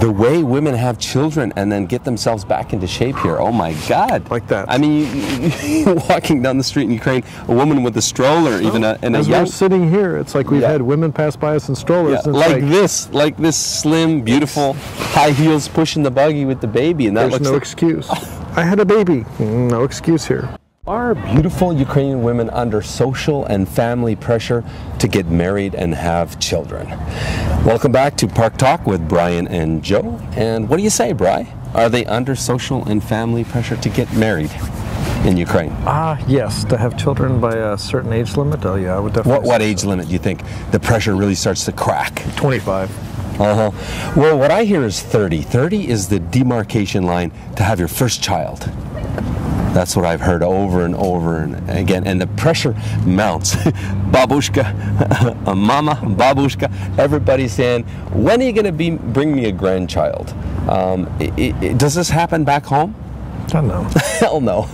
the way women have children and then get themselves back into shape here. Oh my God! Like that. I mean, you, you, walking down the street in Ukraine, a woman with a stroller, oh, even a, and a As young, we're sitting here, it's like we've Yeah. had women pass by us in strollers. yeah, and it's like, this, like this slim, beautiful, high heels pushing the buggy with the baby, and that There's no like, excuse. I had a baby. No excuse here. Are beautiful Ukrainian women under social and family pressure to get married and have children? Welcome back to Park Talk with Brian and Joe. And what do you say, Bri? Are they under social and family pressure to get married in Ukraine? Ah, yes, to have children by a certain age limit. Oh, yeah, I would definitely. What, what age limit do you think the pressure really starts to crack? 25. Uh-huh. Well, what I hear is 30. 30 is the demarcation line to have your first child. That's what I've heard over and over and again. And the pressure mounts. babushka, mama, babushka, everybody's saying, when are you going to be bring me a grandchild? Um, i i does this happen back home? I don't know. Hell no.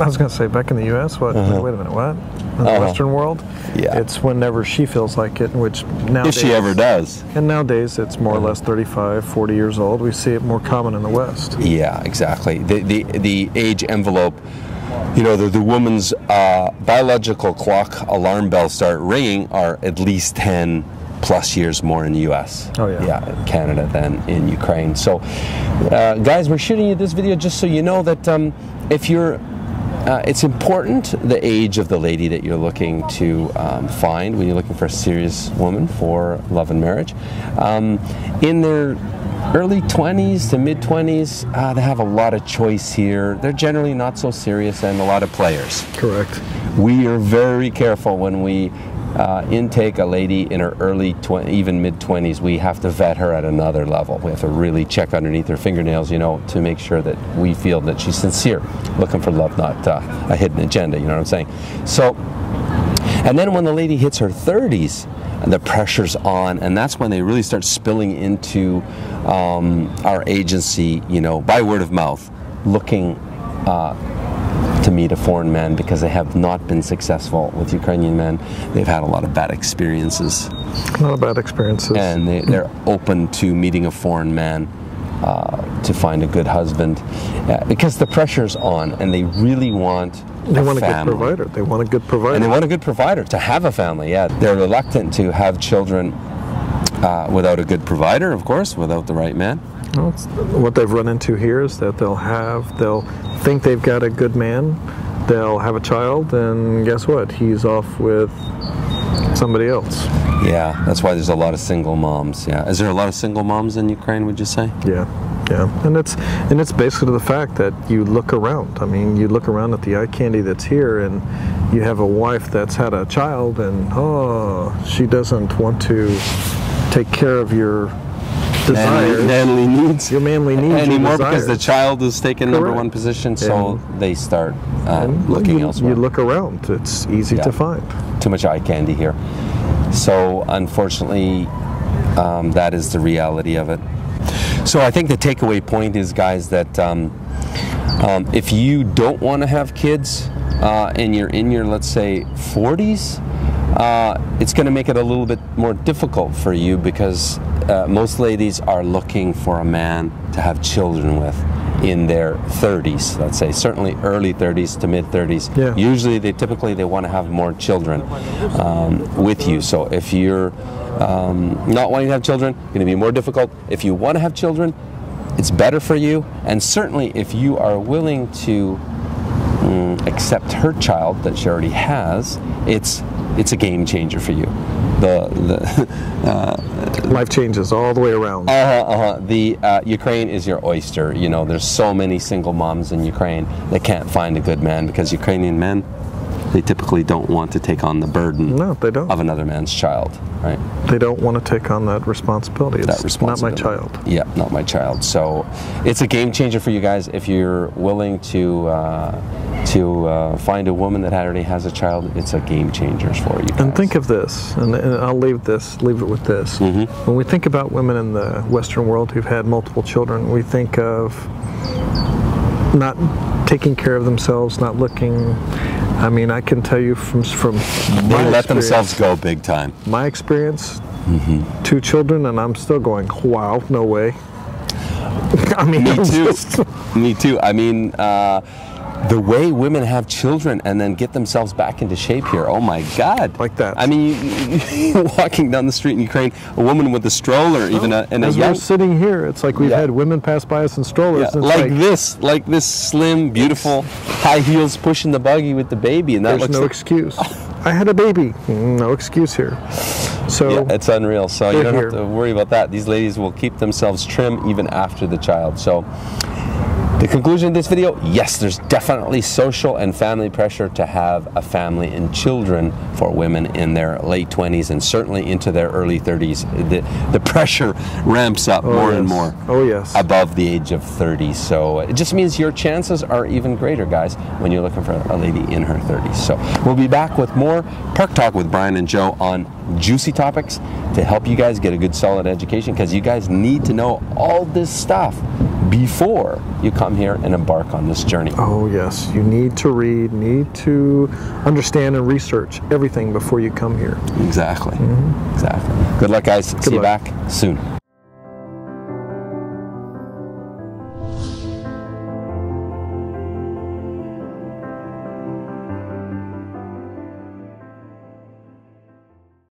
I was going to say, back in the U.S., what? Wait a minute, what? In the Uh-huh. Western world? Yeah. It's whenever she feels like it, which now If she ever does. And nowadays, it's more or less 35, 40 years old. We see it more common in the West. Yeah, exactly. The the, the age envelope, you know, the, the woman's uh, biological clock alarm bells start ringing are at least 10 plus years more in the U.S. Oh, yeah. Yeah, Canada than in Ukraine. So, uh, guys, we're shooting you this video just so you know that um, if you're uh, it's important the age of the lady that you're looking to um, find when you're looking for a serious woman for love and marriage. Um, in their early 20s to mid 20s, uh, they have a lot of choice here. They're generally not so serious and a lot of players. Correct. We are very careful when we uh, intake a lady in her early, even mid 20s. We have to vet her at another level. We have to really check underneath her fingernails, you know, to make sure that we feel that she's sincere, looking for love, not uh, a hidden agenda. You know what I'm saying? So, and then when the lady hits her 30s, the pressure's on, and that's when they really start spilling into um, our agency, you know, by word of mouth, looking uh, to meet a foreign man because they have not been successful with Ukrainian men. They've had a lot of bad experiences, a bad experiences. and they, they're open to meeting a foreign man uh, to find a good husband uh, because the pressure's on, and they really want. they want a good provider. They want a good provider. And they want a good provider to have a family. Yeah, they're reluctant to have children uh, without a good provider, of course, without the right man. Well, it's- what they've run into here is that they'll have, they'll think they've got a good man, they'll have a child, and guess what? He's off with somebody else. Yeah, that's why there's a lot of single moms. Yeah, is there a lot of single moms in Ukraine? Would you say? Yeah, yeah, and it's and it's basically the fact that you look around. I mean, you look around at the eye candy that's here, and you have a wife that's had a child, and oh, she doesn't want to take care of your desires, manly needs your manly needs anymore because the child is taking number one position, so And- they start uh, looking you, elsewhere. You look around; it's easy Yeah. to find. Too much eye candy here. So unfortunately, um, that is the reality of it. So I think the takeaway point is, guys, that um, um, if you don't want to have kids uh, and you're in your, let's say, 40s, uh, it's going to make it a little bit more difficult for you because uh, most ladies are looking for a man to have children with in their 30s let's say certainly early 30s to mid 30s Yeah. usually they typically they want to have more children um, with you. So if you're um, not wanting to have children going to be more difficult. If you want to have children it's better for you. And certainly if you are willing to mm, accept her child that she already has it's it's a game changer for you the the Life changes all the way around. uh-huh, uh-huh. The uh, Ukraine is your oyster. You know, there's so many single moms in Ukraine that can't find a good man because Ukrainian men, they typically don't want to take on the burden no, they don't. of another man's child, right? They don't want to take on that responsibility. It's That responsibility. not my child. Yeah, not my child. So it's a game changer for you guys if you're willing to uh, to uh, find a woman that already has a child. It's a game changer for you. Guys. And think of this, and, and I'll leave this, leave it with this. Mm-hmm. When we think about women in the Western world who've had multiple children, we think of not taking care of themselves, not looking. I mean, I can tell you from from they let themselves go big time. My experience, Mm-hmm. two children, and I'm still going. Wow, no way. I mean, Me too. just- Me too. I mean, uh, the way women have children and then get themselves back into shape here. Oh my God! Like that. I mean, you, walking down the street in Ukraine, a woman with a stroller, even a, and a As young, we're sitting here, it's like we've Yeah. had women pass by us in strollers. yeah, it's like, this, like this slim, beautiful, high heels pushing the buggy with the baby, and that There's looks no like, excuse. I had a baby. No excuse here. So Yeah, it's unreal. So you don't have to worry about that. These ladies will keep themselves trim even after the child. So the conclusion of this video, yes, there's definitely social and family pressure to have a family and children for women in their late 20s and certainly into their early 30s. The, the pressure ramps up oh, more and more Oh, yes. above the age of 30. So it just means your chances are even greater, guys, when you're looking for a lady in her 30s. So we'll be back with more Park Talk with Brian and Joe on juicy topics to help you guys get a good solid education because you guys need to know all this stuff before you come here and embark on this journey. Oh yes, you need to read, need to understand and research everything before you come here. Exactly. Mm-hmm. Exactly. Good luck, guys. See you back soon.